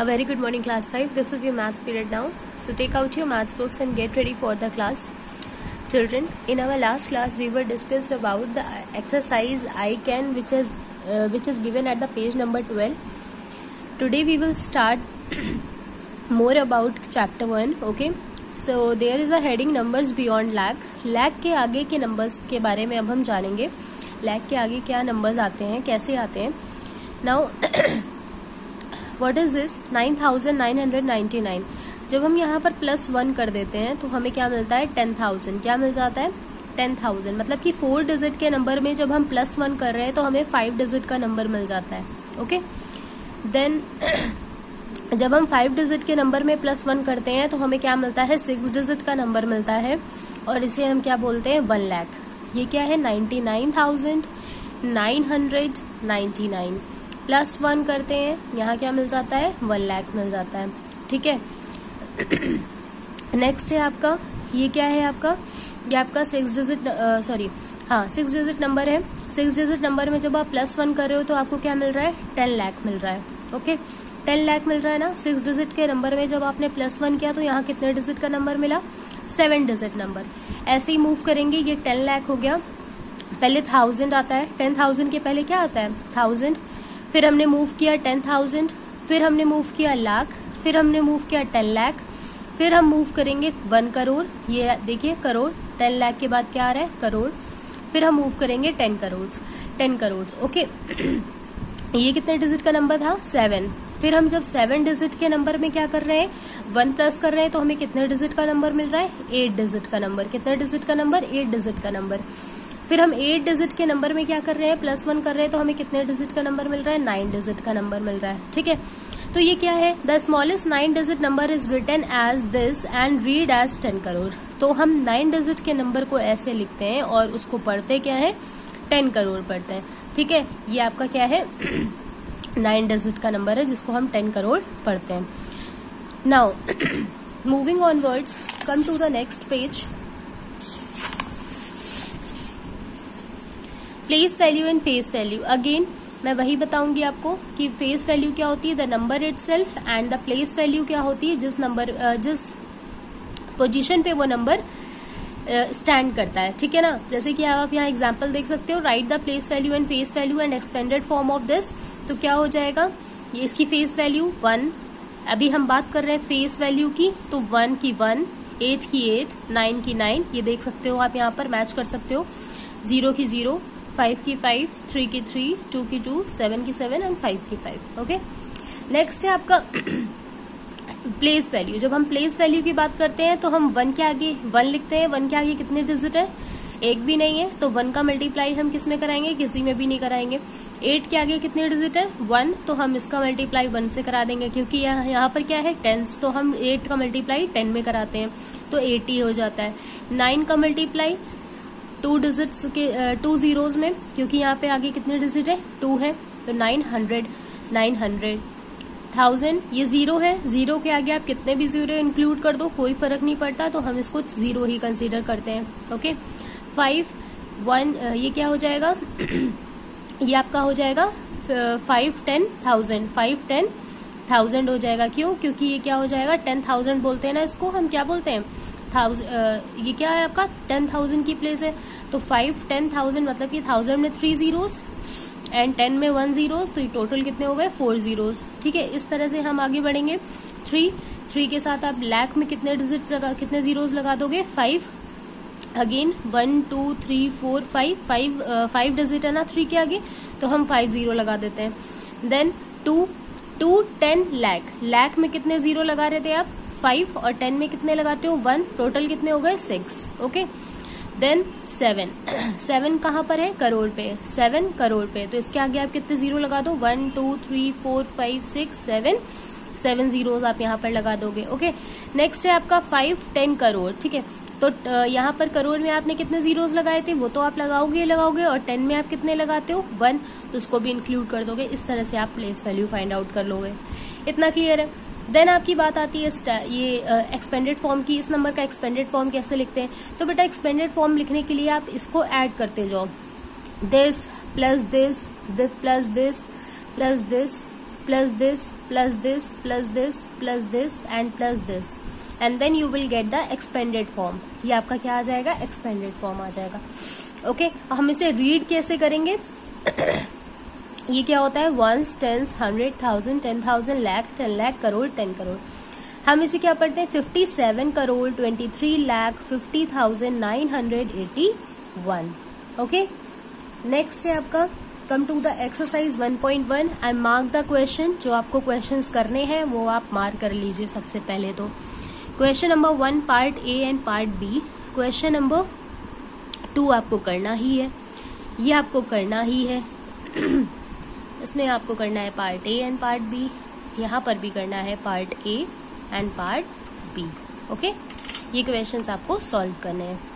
A very good morning, class 5. This is your maths period now. So take out your maths books and get ready for the class. Children, in our last class, we were discussed about the exercise I can, which is uh, which is given at the page number 12. Today we will start more about chapter 1. Okay. So there is a heading numbers beyond lakh. lakh के आगे के numbers के बारे में अब हम जानेंगे lakh के आगे क्या numbers आते हैं कैसे आते हैं now what is this nine thousand nine hundred ninety nine जब हम यहाँ पर प्लस वन कर देते हैं तो हमें क्या मिलता है? टेन थाउज़ेंड क्या मिल जाता है? टेन थाउज़ेंड मतलब कि फोर डिजिट के नंबर में जब हम प्लस वन कर रहे हैं तो हमें फाइव डिजिट का नंबर मिल जाता है. ओके देन जब हम फाइव डिजिट के नंबर में प्लस वन करते हैं तो हमें क्या मिलता है? सिक्स डिजिट का नंबर मिलता है. और इसे हम क्या बोलते हैं? वन लैख ये क्या है? Ninety nine thousand nine hundred ninety nine plus one करते हैं, यहाँ क्या मिल जाता है? वन लैख मिल जाता है। ठीक है? नेक्स्ट है आपका। ये क्या है आपका? ये आपका सिक्स डिजिट सॉरी हाँ सिक्स डिजिट नंबर है। सिक्स डिजिट नंबर में जब आप प्लस वन कर रहे हो तो आपको क्या मिल रहा है? टेन लैख मिल रहा है। ओके टेन लैख मिल रहा है ना? सिक्स डिजिट के नंबर में जब आपने प्लस वन किया तो यहाँ कितने डिजिट का नंबर मिला? सेवन डिजिट नंबर ऐसे ही मूव करेंगे, ये टेन लैख हो गया। पहले थाउज़ेंड आता है। टेन थाउज़ेंड के पहले क्या आता है? थाउज़ेंड फिर हमने मूव किया टेन थाउज़ेंड फिर हमने मूव किया लाख, फिर हमने मूव किया टेन लाख फिर हम मूव करेंगे वन करोड़ ये देखिए करोड़ टेन लाख के बाद क्या आ रहा है? करोड़ फिर हम मूव करेंगे ten crore ten crore okay ये कितने डिजिट का नंबर था? सेवन फिर हम जब सेवन डिजिट के नंबर में क्या कर रहे हैं? वन प्लस कर रहे हैं तो हमें कितने डिजिट का नंबर मिल रहा है? एट डिजिट का नंबर कितने डिजिट का नंबर एट डिजिट का नंबर फिर हम एट डिजिट के नंबर में क्या कर रहे हैं? प्लस वन कर रहे हैं तो हमें कितने डिजिट का नंबर मिल रहा है? नाइन डिजिट का नंबर मिल रहा है, ठीक है? तो ये क्या है? The smallest nine digit number is written as this and read as ten crore तो हम नाइन डिजिट के नंबर को ऐसे लिखते हैं और उसको पढ़ते क्या है? टेन करोड़ पढ़ते हैं, ठीक है? ये आपका क्या है? नाइन डिजिट का नंबर है जिसको हम टेन करोड़ पढ़ते हैं। Now moving on words come to the next page place value and face value again मैं वही बताऊँगी आपको कि फेस वैल्यू क्या होती है the number itself and the place value क्या होती है, जिस नंबर जिस पोजीशन पे वो नंबर स्टैंड करता है। ठीक है ना? जैसे कि आप यहाँ एग्ज़ाम्पल देख सकते हो right the place value and face value and expanded form of this तो क्या हो जाएगा? ये इसकी फेस वैल्यू वन अभी हम बात कर रहे हैं फेस वैल्यू की तो वन की वन एट की एट नाइन की नाइन ये देख सकते हो आप यहाँ पर मैच कर सकते हो। ज़ीरो की ज़ीरो फाइव की फाइव थ्री की थ्री टू की टू सेवन की सेवन एंड फाइव की फाइव ओके नेक्स्ट है आपका प्लेस वैल्यू जब हम प्लेस वैल्यू की बात करते हैं तो हम वन के आगे वन लिखते हैं वन के आगे कितने डिजिट है? एक भी नहीं है तो वन का मल्टीप्लाई हम किसमें कराएँगे? किसी में भी नहीं कराएँगे. एट के आगे कितने डिजिट है? वन तो हम इसका मल्टीप्लाई वन से करा देंगे, क्योंकि यहाँ पर क्या है? टेंस तो हम एट का मल्टीप्लाई टेन में कराते हैं तो एटी हो जाता है. नाइन का मल्टीप्लाई टू डिजिट्स के टू जीरोज में, क्योंकि यहाँ पे आगे कितने डिजिट है? टू है तो nine hundred nine hundred thousand. ये ज़ीरो है, ज़ीरो के आगे आप कितने भी ज़ीरो इंक्लूड कर दो, कोई फ़र्क नहीं पड़ता तो हम इसको ज़ीरो ही कंसीडर करते हैं ओके फाइव वन ये क्या हो जाएगा? ये आपका हो जाएगा five ten thousand five ten thousand हो जाएगा क्यों? क्योंकि ये क्या हो जाएगा? टेन थाउज़ेंड बोलते हैं ना इसको, हम क्या बोलते हैं? थाउज़ेंड ये क्या है आपका? टेन थाउज़ेंड की प्लेस है। तो फाइव टेन थाउज़ेंड मतलब कि थाउज़ेंड में थ्री जीरोस एंड टेन में वन जीरोस तो ये टोटल कितने हो गए? फोर जीरोस ठीक है, इस तरह से हम आगे बढ़ेंगे। थ्री थ्री के साथ आप लैक में कितने डिजिट लगा, कितने जीरोस लगा दोगे? Five again one two three four five five five digit है ना? थ्री के आगे तो हम फाइव ज़ीरो लगा देते हैं। Then two two ten lakh lakh में कितने ज़ीरो लगा रहे थे आप? फाइव और टेन में कितने लगाते हो? वन। टोटल कितने हो गए? Six. Okay? Then seven. Seven कहाँ पर है? करोड़ पे। सेवन करोड़ पे। तो इसके आगे आप कितने ज़ीरो लगा दो? One, two, three, four, five, six, seven. Seven zeros आप यहाँ पर लगा दोगे। ओके? नेक्स्ट है आपका फाइव टेन करोड़। ठीक है? तो यहाँ पर करोड़ में आपने कितने जीरोज लगाए थे? वो तो आप लगाओगे लगाओगे और टेन में आप कितने लगाते हो? वन। तो उसको भी इंक्लूड कर दोगे। इस तरह से आप प्लेस वैल्यू फाइंड आउट कर लोगे। इतना क्लियर है? देन आपकी बात आती है ये एक्सपेंडेड फॉर्म की, इस नंबर का एक्सपेंडेड फॉर्म कैसे लिखते हैं? तो बेटा एक्सपेंडेड फॉर्म लिखने के लिए आप इसको ऐड करते जाओ। This plus this this plus this plus this plus this plus this plus this plus this and plus this. And then you will get the expanded form. ये आपका क्या आ जाएगा? Expanded form आ जाएगा। Okay okay? हम इसे read कैसे करेंगे? ये क्या होता है? Ones tens hundred thousand ten thousand lakh ten lakh crore ten crore. हम इसे क्या पढ़ते हैं? Fifty seven crore twenty three lakh fifty thousand nine hundred eighty one okay next है आपका come to the exercise 1.1 I mark the question जो आपको question करने हैं, वो आप मार्क कर लीजिए सबसे पहले तो। Question number one part A and part B question number two आपको करना ही है। ये आपको करना ही है। इसमें आपको करना है part A and part B यहाँ पर भी करना है part A and part B okay ये क्वेश्चंस आपको सॉल्व करने हैं।